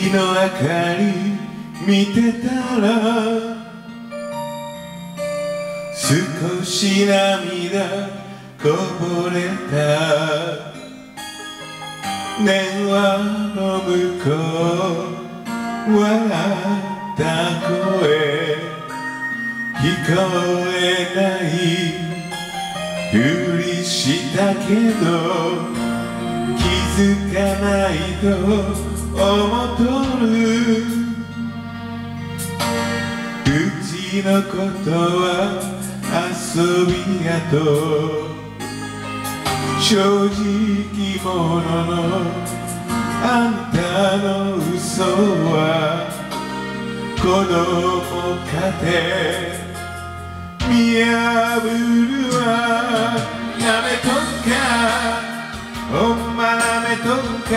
月の明かり見てたら少し涙こぼれた。電話の向こう笑った声。聞こえない。ふりしたけど気づかないと思っとる。うちのことは遊びやと。正直者のあんたの嘘は。子供かて。見破るわ。なめとんか。ほんまなめとんか？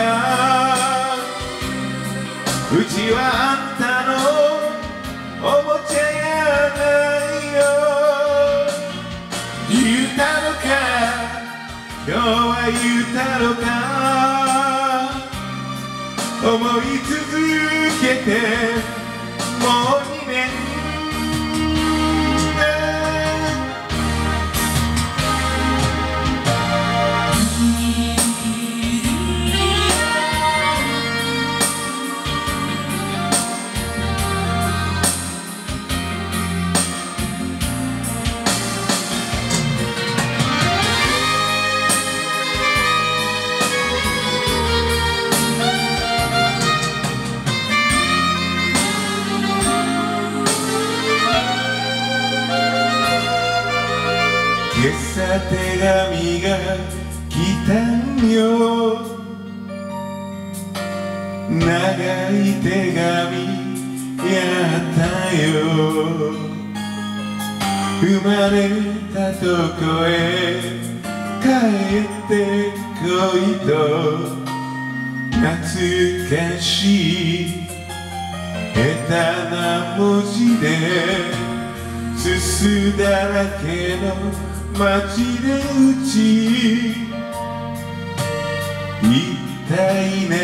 うちはあんたのおもちゃやないよ。言うたのか？今日は言うたのか？思い続けてもう手紙が来たんよ。長い手紙やったよ。生まれたとこへ帰ってこいと。懐かしい下手な文字ですすだらけの街でうち一体何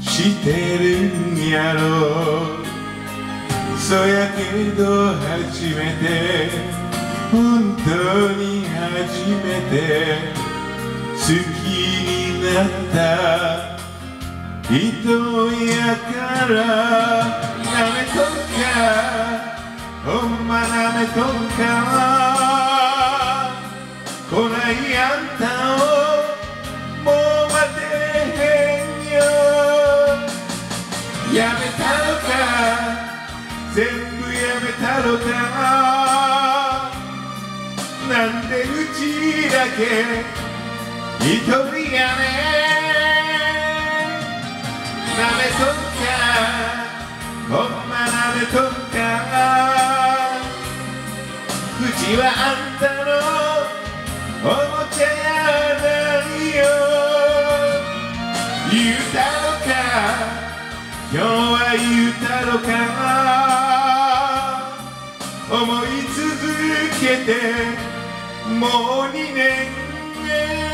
してるんやろ。そやけど初めて本当に初めて好きになった。人やからなめとんか。ほんまなめとんか。だけ一人やね。なめとんかほんまなめとんか。口はあんたのおもちゃやないよ。言うたのか今日は言うたのか。思い続けて morning. Eh, eh.